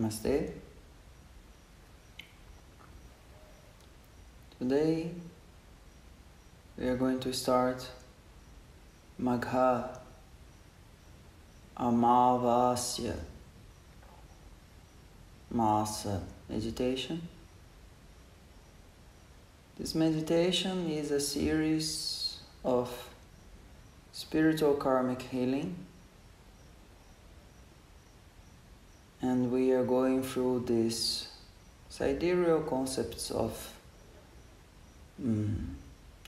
Namaste. Today we are going to start Magha Amavasya Masa meditation. This meditation is a series of spiritual karmic healing and we are going through these sidereal concepts of um,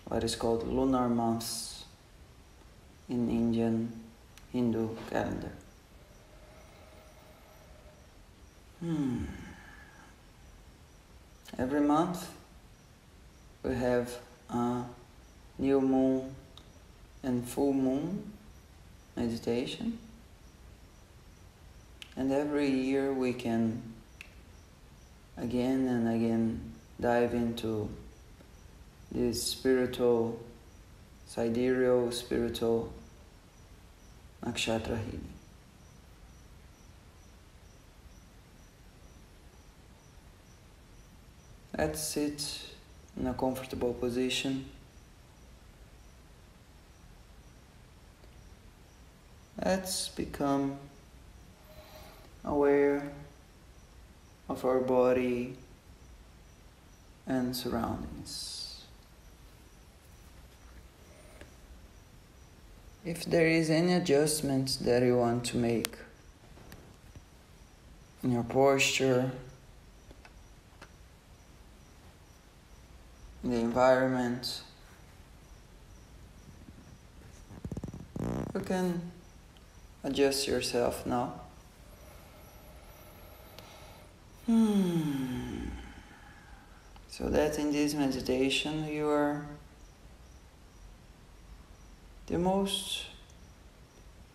what is called lunar months in Indian Hindu calendar. Hmm. Every month we have a new moon and full moon meditation. And every year we can again and again dive into this spiritual, sidereal, spiritual nakshatra healing. Let's sit in a comfortable position. Let's become aware of our body and surroundings. If there is any adjustment that you want to make in your posture, in the environment, you can adjust yourself now. Hmm. So that in this meditation you are the most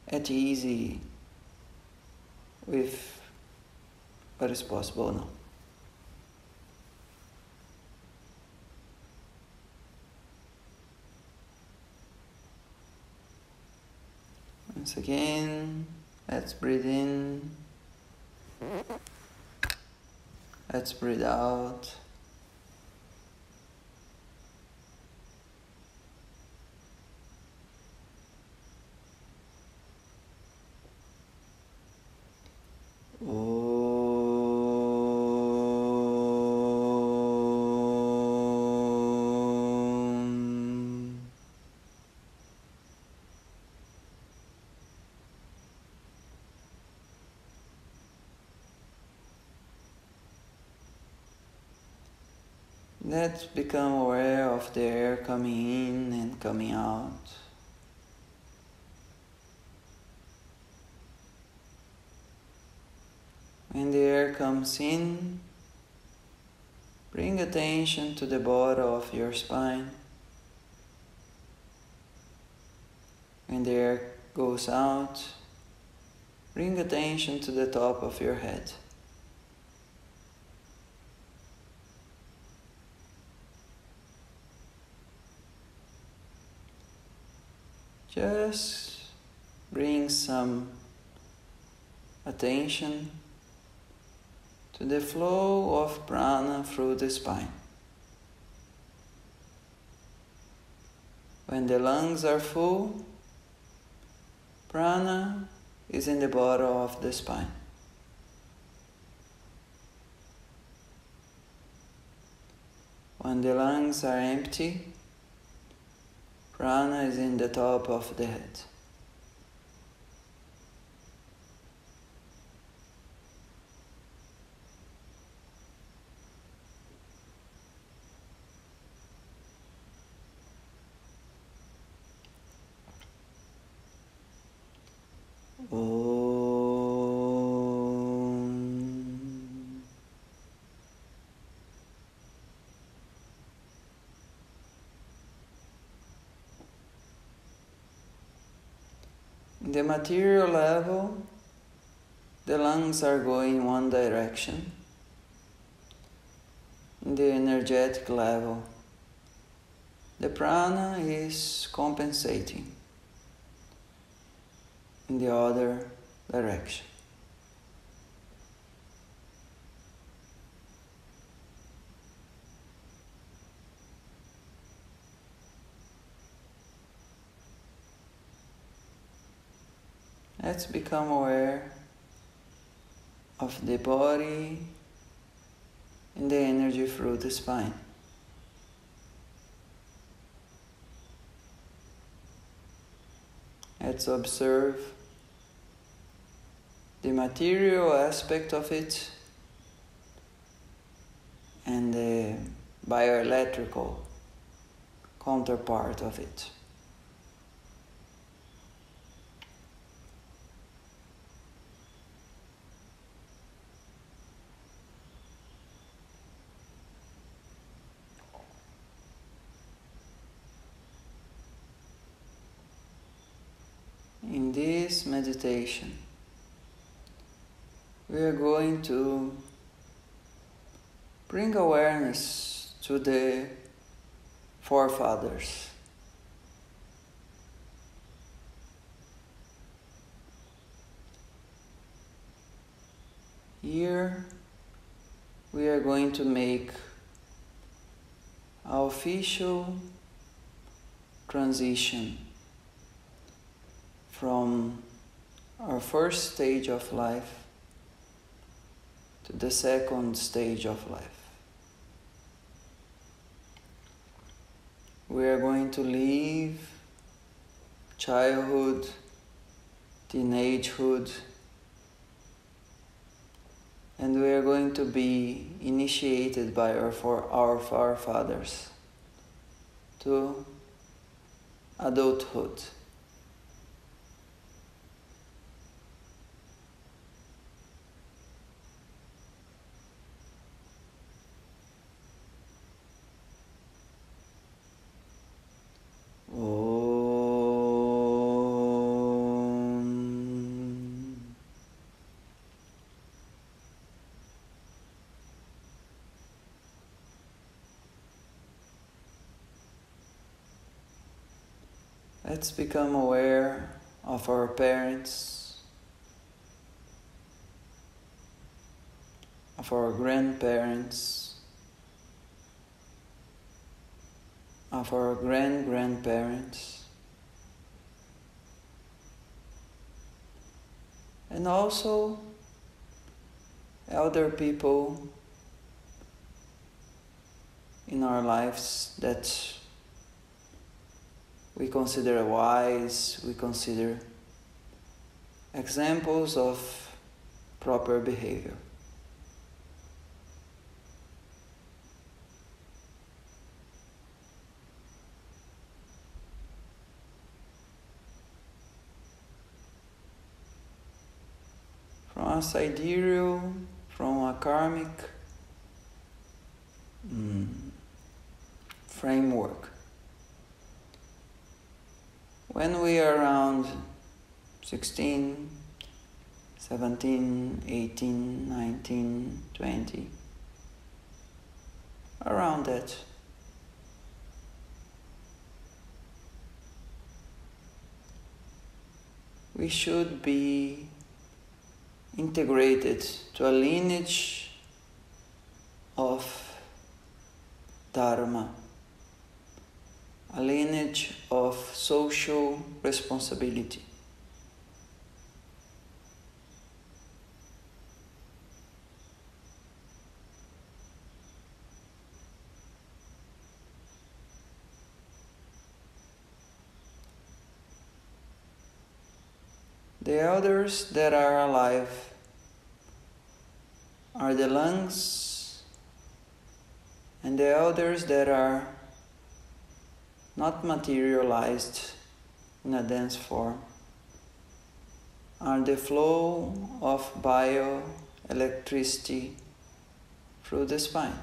at ease with what is possible now. Once again, let's breathe in. Let's breathe out. Become aware of the air coming in and coming out. When the air comes in, bring attention to the bottom of your spine. When the air goes out, bring attention to the top of your head. Just bring some attention to the flow of prana through the spine. When the lungs are full, prana is in the bottom of the spine. When the lungs are empty, prana is in the top of the head. The material level, the lungs are going one direction. In the energetic level, the prana is compensating in the other direction. Let's become aware of the body and the energy through the spine. Let's observe the material aspect of it and the bioelectrical counterpart of it. In this meditation, we are going to bring awareness to the forefathers. Here we are going to make our official transition from our first stage of life to the second stage of life. We are going to leave childhood, teenagehood, and we are going to be initiated by our, for our forefathers to adulthood. Let's become aware of our parents, of our grandparents, of our grand grandparents, and also elder people in our lives that we consider wise, we consider examples of proper behavior. From a sidereal, from a karmic mm, framework when we are around 16, 17, 18, 19, 20, around that. We should be integrated to a lineage of Dharma a lineage of social responsibility. The elders that are alive are the lungs, and the elders that are not materialized in a dense form, are the flow of bioelectricity through the spine.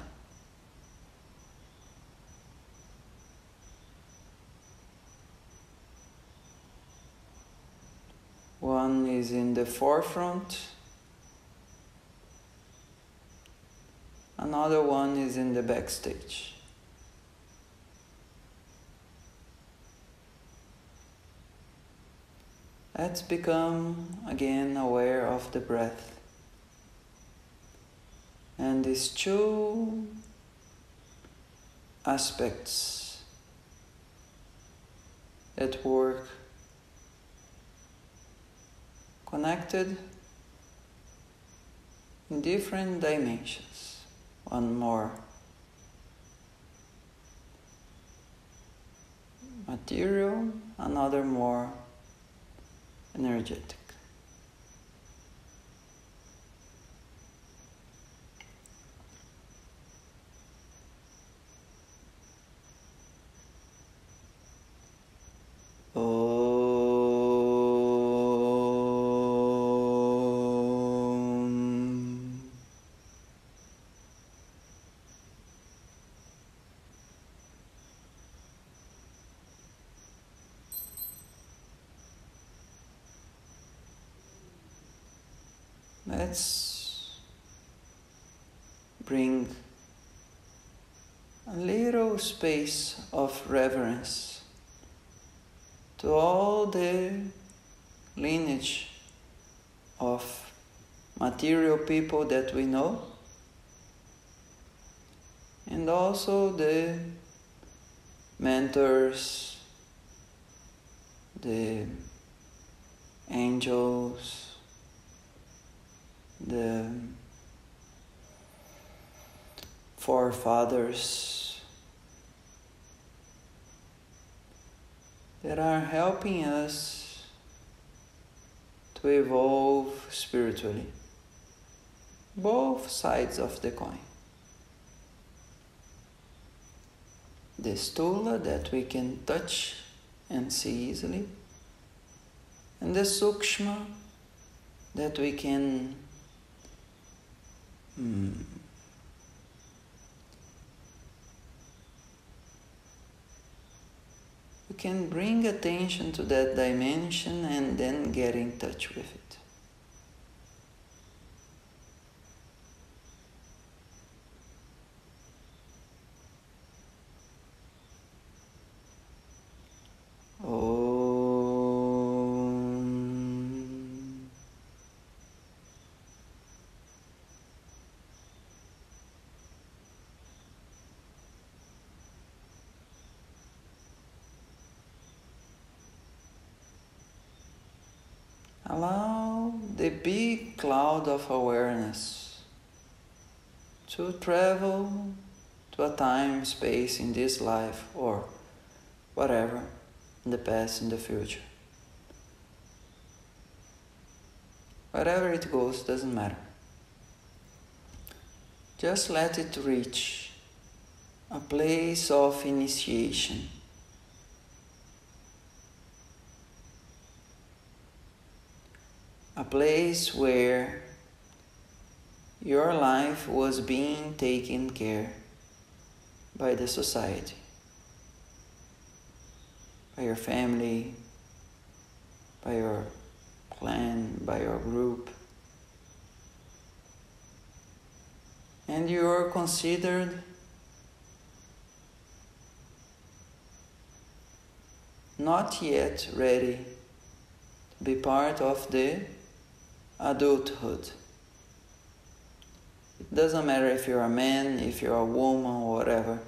One is in the forefront, another one is in the backstage. Let's become again aware of the breath. And these two aspects at work connected in different dimensions. One more material, another more energetic. Let's bring a little space of reverence to all the lineage of material people that we know and also the mentors, the angels, the forefathers that are helping us to evolve spiritually. Both sides of the coin. The stula that we can touch and see easily, and the sukshma that we can Hmm. You can bring attention to that dimension and then get in touch with it. Allow the big cloud of awareness to travel to a time, space in this life or whatever, in the past, in the future. Wherever it goes, doesn't matter. Just let it reach a place of initiation a place where your life was being taken care by the society, by your family, by your clan, by your group. And you are considered not yet ready to be part of the adulthood. It doesn't matter if you're a man, if you're a woman, or whatever.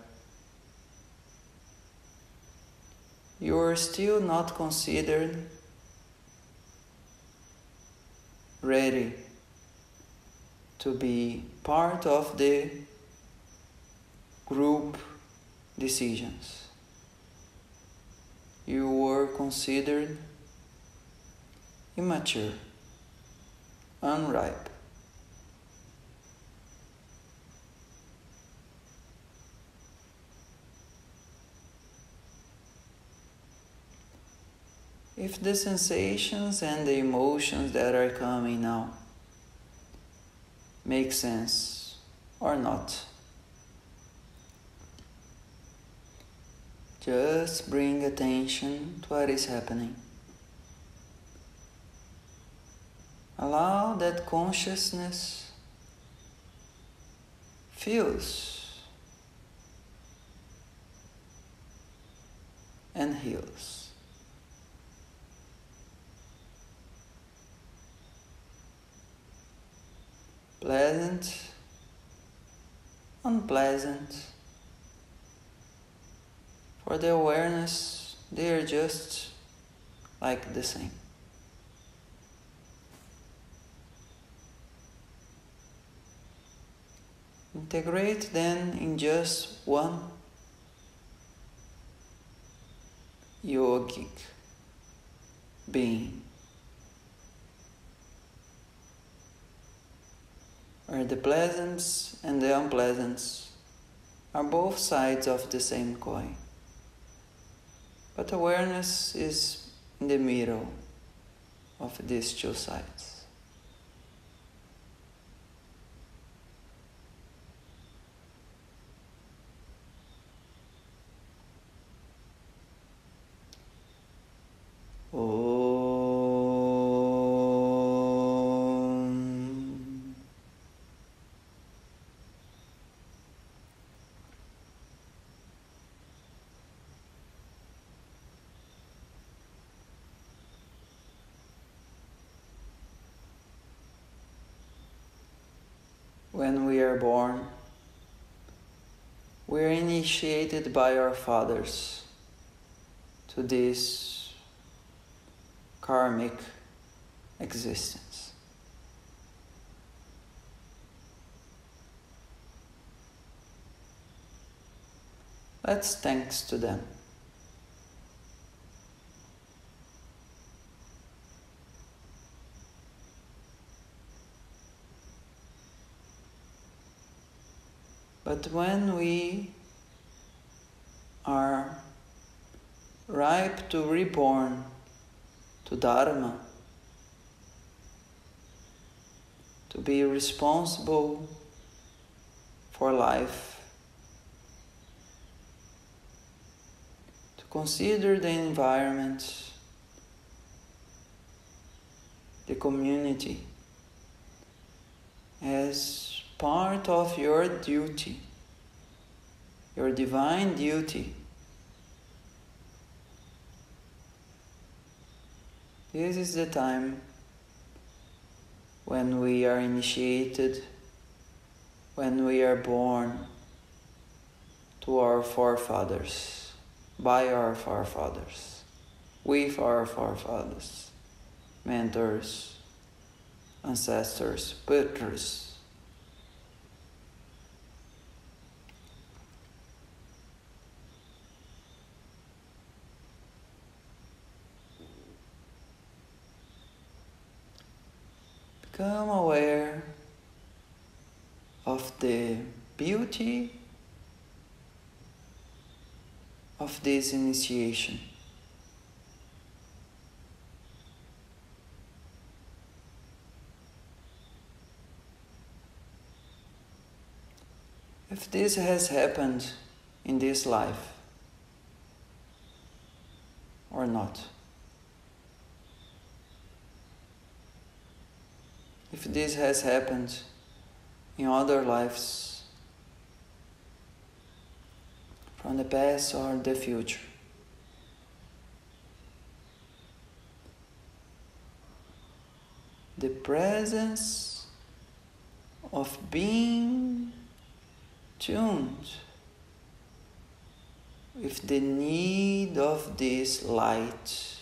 You're still not considered ready to be part of the group decisions. You were considered immature unripe. If the sensations and the emotions that are coming now make sense or not, just bring attention to what is happening. Allow that consciousness feels and heals. Pleasant, unpleasant. For the awareness, they are just like the same. Integrate then in just one yogic being. Where the pleasants and the unpleasants are both sides of the same coin. But awareness is in the middle of these two sides. when we are born, we are initiated by our fathers to this karmic existence. Let's thanks to them. But when we are ripe to reborn to Dharma, to be responsible for life, to consider the environment, the community as part of your duty, your divine duty. This is the time when we are initiated, when we are born to our forefathers, by our forefathers, with our forefathers, mentors, ancestors, pitras. Become aware of the beauty of this initiation. If this has happened in this life or not. If this has happened in other lives from the past or the future. The presence of being tuned with the need of this light,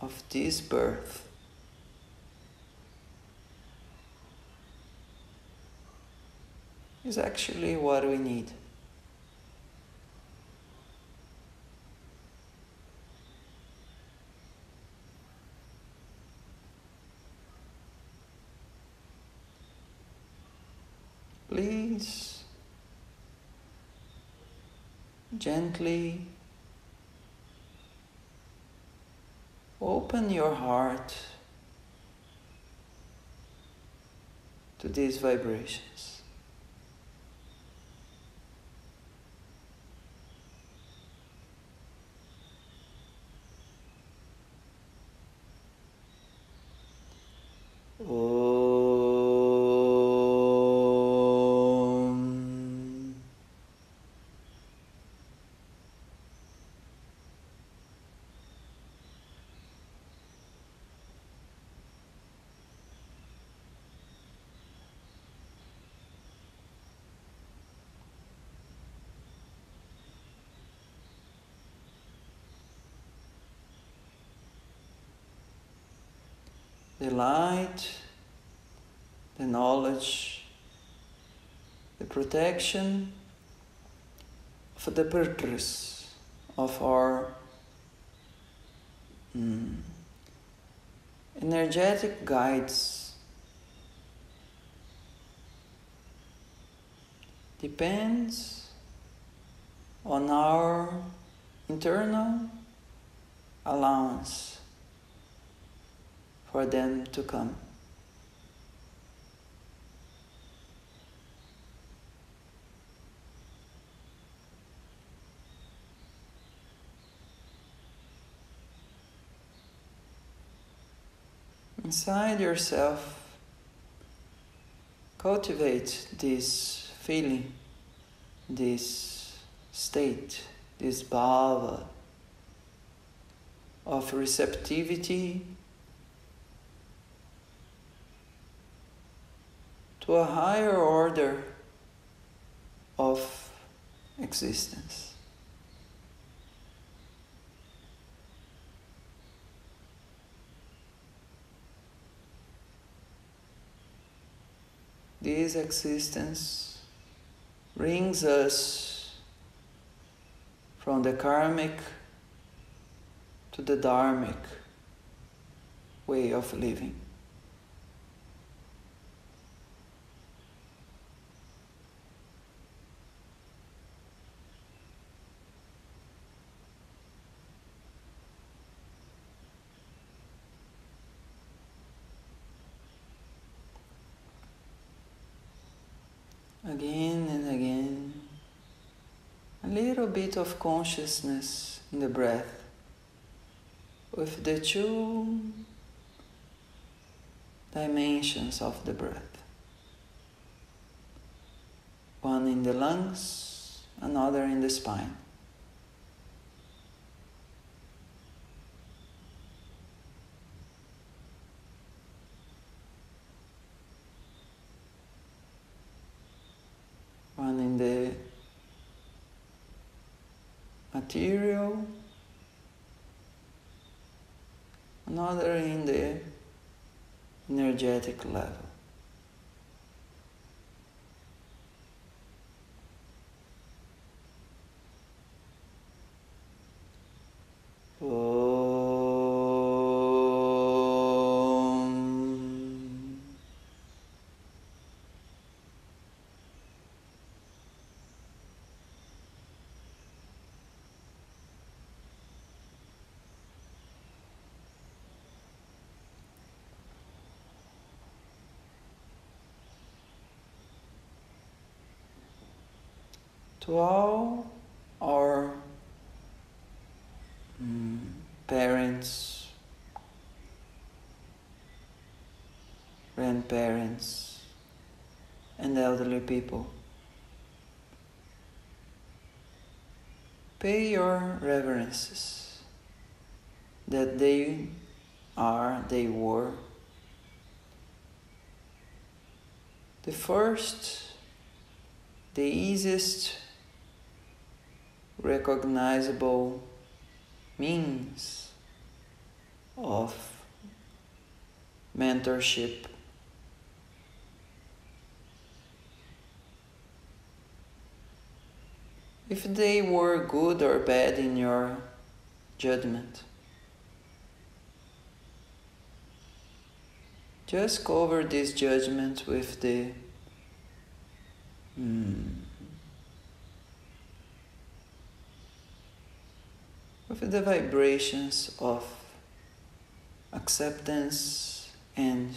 of this birth. Is actually what we need. Please gently open your heart to these vibrations. The light, the knowledge, the protection for the purpose of our mm, energetic guides. Depends on our internal allowance for them to come. Inside yourself, cultivate this feeling, this state, this bhava of receptivity to a higher order of existence. This existence brings us from the karmic to the dharmic way of living. Again and again, a little bit of consciousness in the breath with the two dimensions of the breath one in the lungs, another in the spine. One in the material another in the energetic level. To all our mm, parents, grandparents, and elderly people. Pay your reverences that they are, they were. The first, the easiest recognizable means of mentorship. If they were good or bad in your judgment, just cover this judgment with the mm, with the vibrations of acceptance and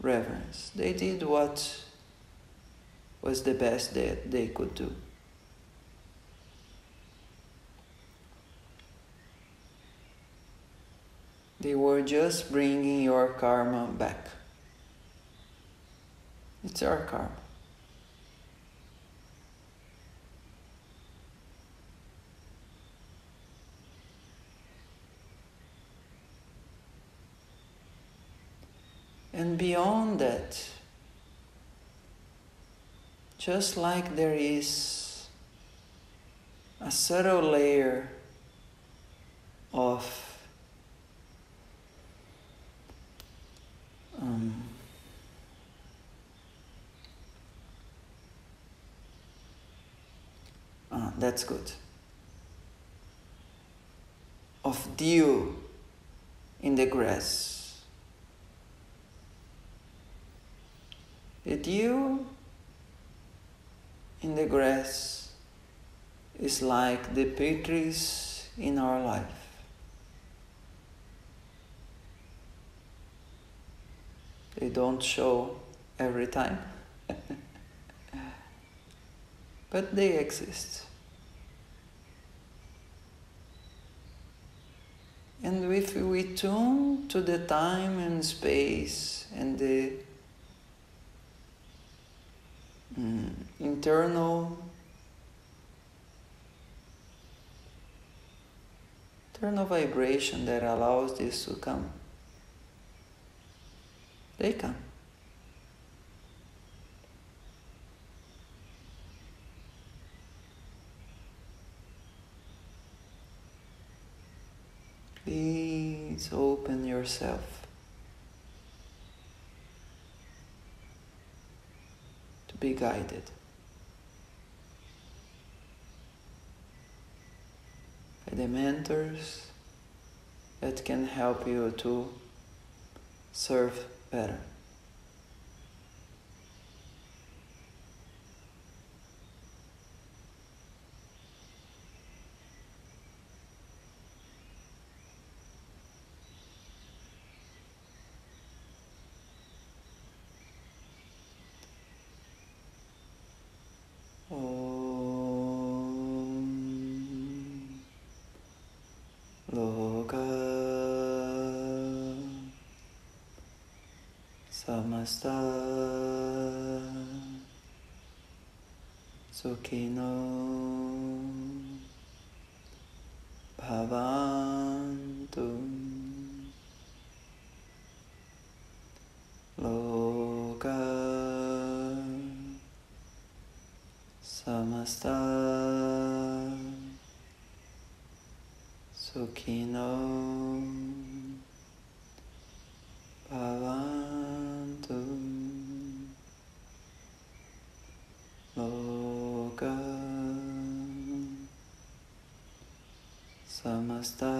reverence. They did what was the best that they could do. They were just bringing your karma back. It's our karma. And beyond that, just like there is a subtle layer of um, that's good. Of dew in the grass. The dew in the grass is like the trees in our life. They don't show every time, but they exist. And if we tune to the time and space and the mm, internal internal vibration that allows this to come, they come. Please open yourself be guided. by the mentors that can help you to serve better. Samasta sukhino. Bhavantu. Loka. Samasta. Sukhino समस्ता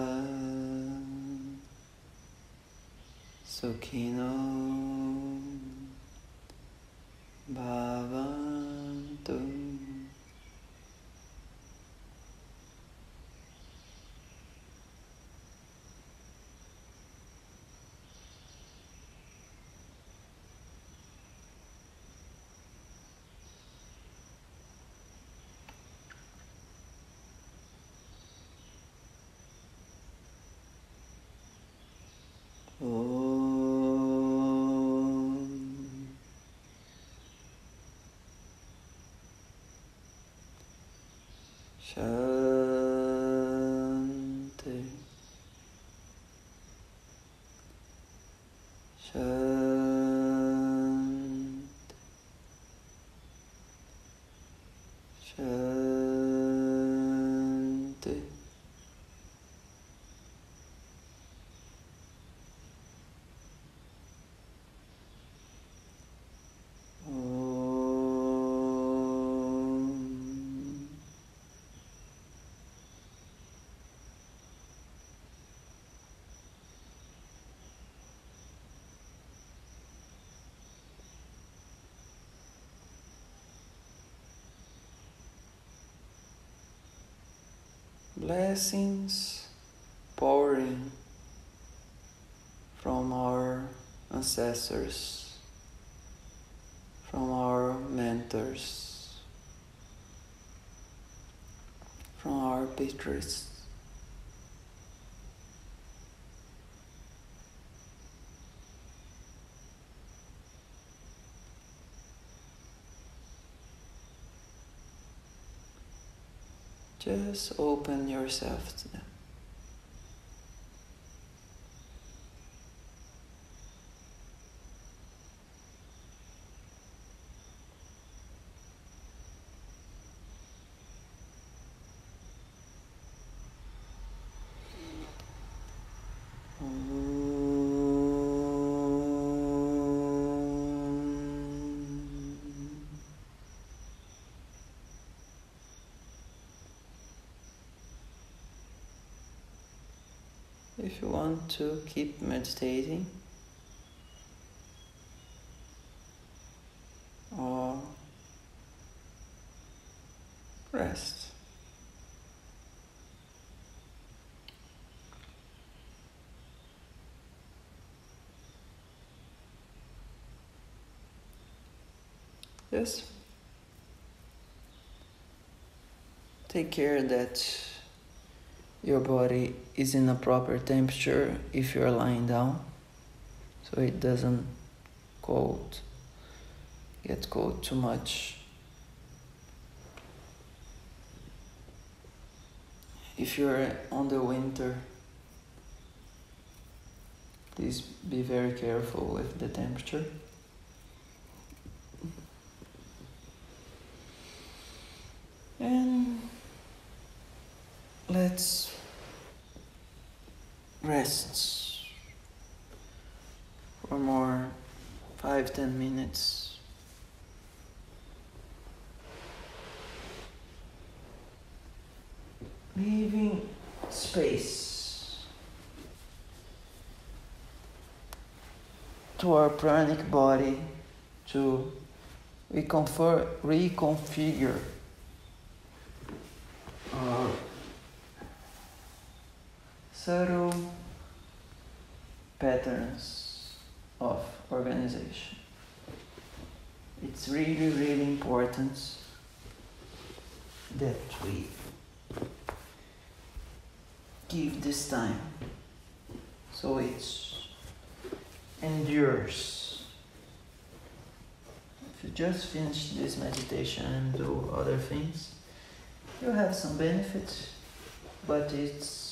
सुखिनो भावा Shanti Blessings pouring from our ancestors, from our mentors, from our patrons. Just open yourself to them. You want to keep meditating or rest. Yes. Take care that your body is in a proper temperature if you're lying down. So it doesn't cold get cold too much. If you're on the winter please be very careful with the temperature. And let's rest for more five ten minutes. Leaving space to our pranic body to reconfigure uh, subtle patterns of organization. It's really, really important that we give this time so it endures. If you just finish this meditation and do other things, you have some benefits, but it's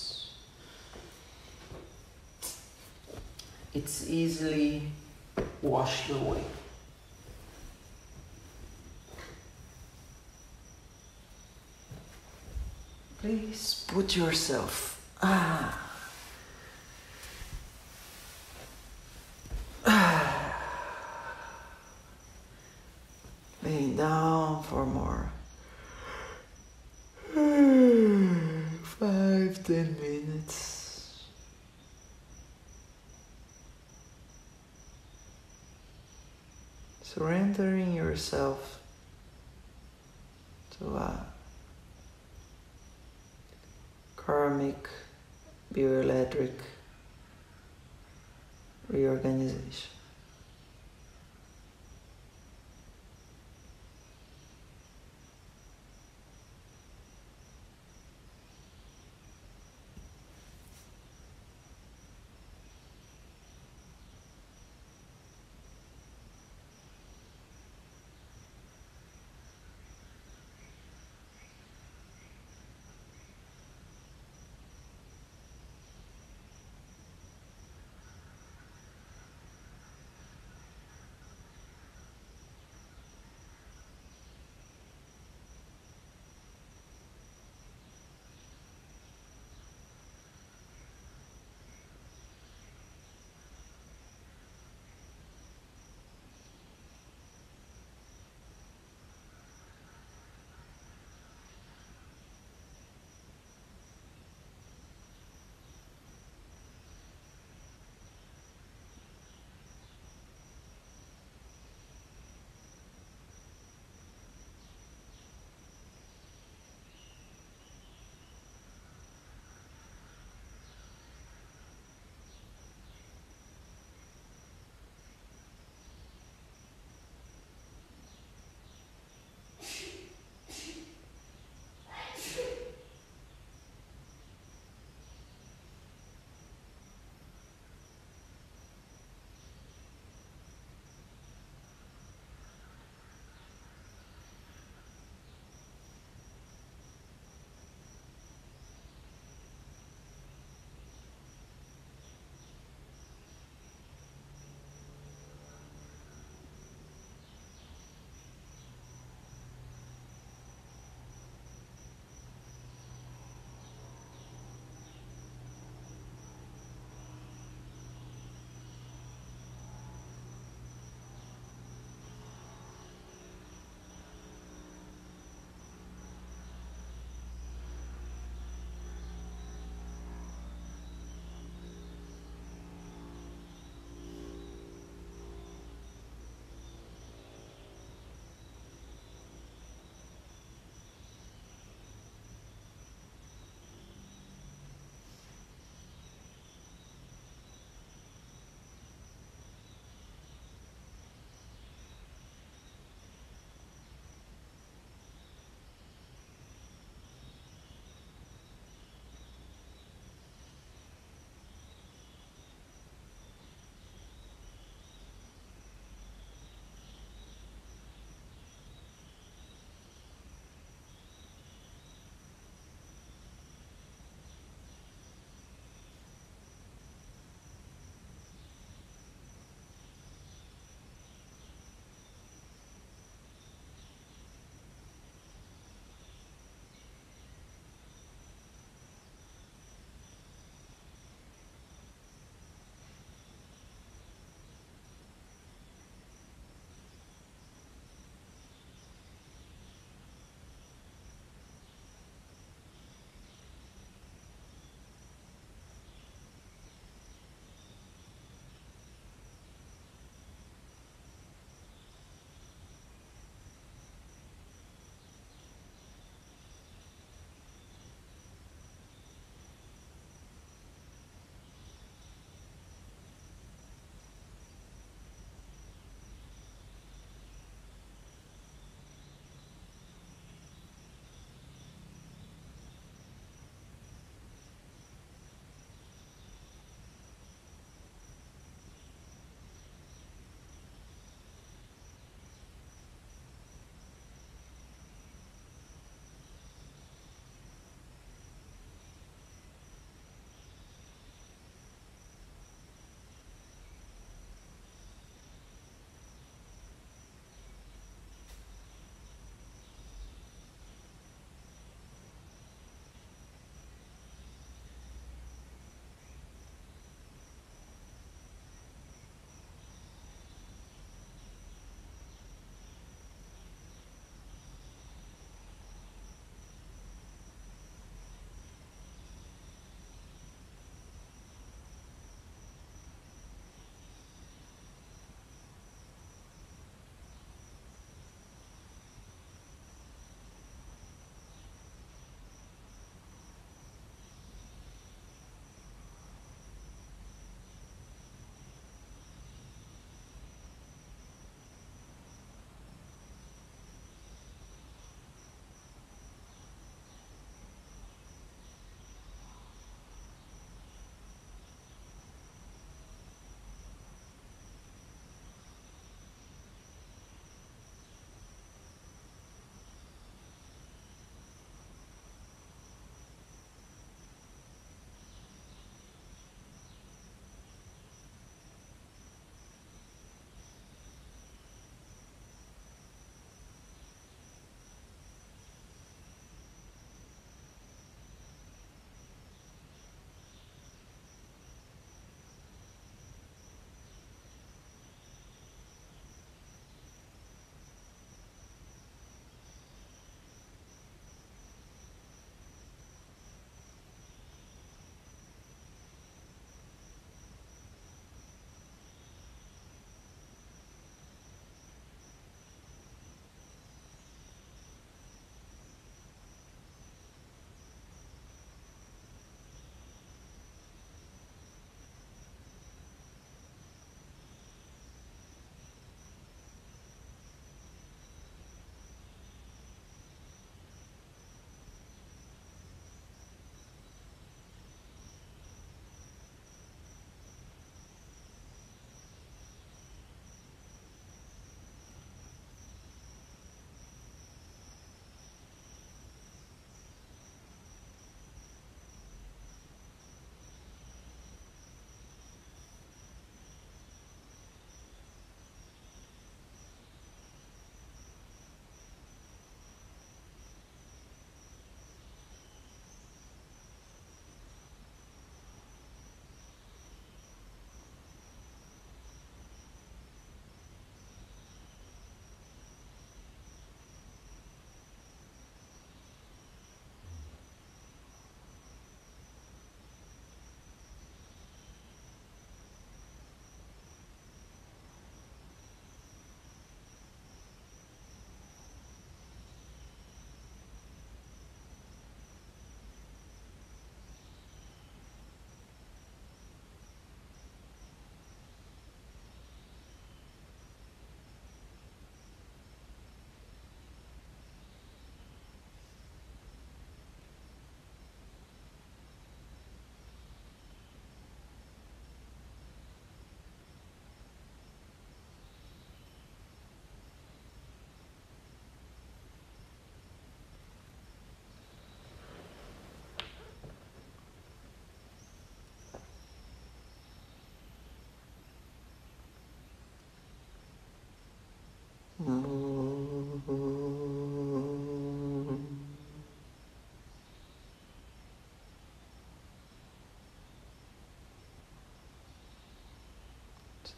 it's easily washed away. Please put yourself ah, ah lay down for more Five, ten minutes. Surrendering yourself to a karmic bioelectric reorganization.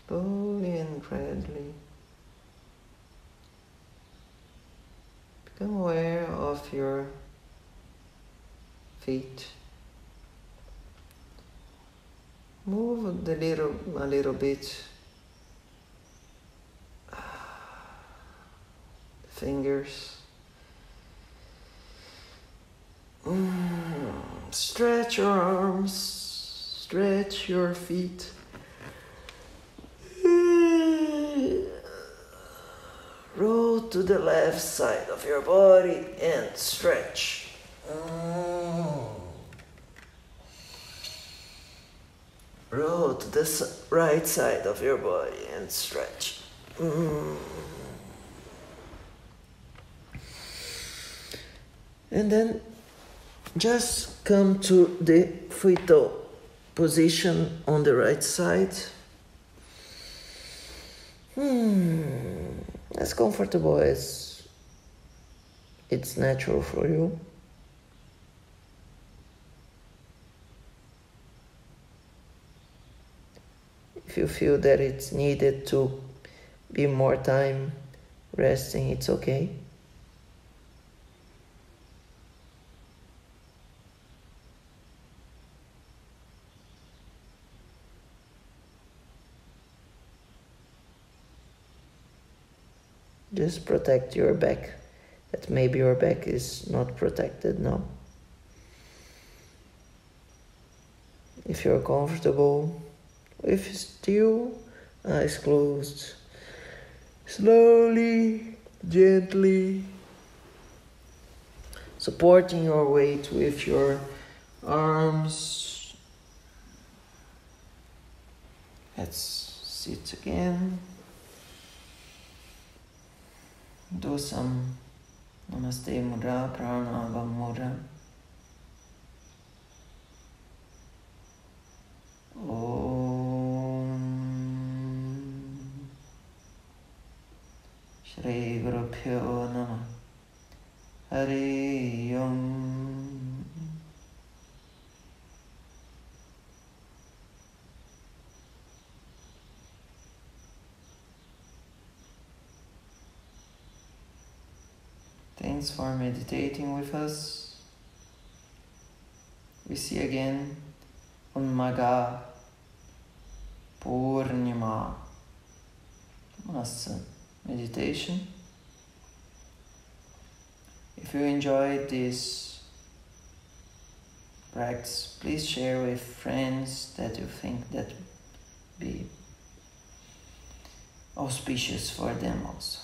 Slowly and gradually become aware of your feet. Move the little a little bit fingers. Mm. Stretch your arms, stretch your feet. Roll to the left side of your body and stretch. Mm. Roll to the right side of your body and stretch. Mm. And then just come to the fetal position on the right side. Hmm, as comfortable as it's natural for you. If you feel that it's needed to be more time resting, it's okay. Just protect your back. That maybe your back is not protected now. If you're comfortable, if still eyes closed, slowly, gently, supporting your weight with your arms. Let's sit again do some Namaste Mudra, Pranava Mudra. Om Shri Guru Pyo Namah Hari Om meditating with us. We see again on Magha Purnima Masa meditation. If you enjoyed this practice, please share with friends that you think that be auspicious for them also.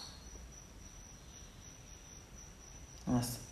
Nossa.